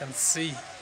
can see.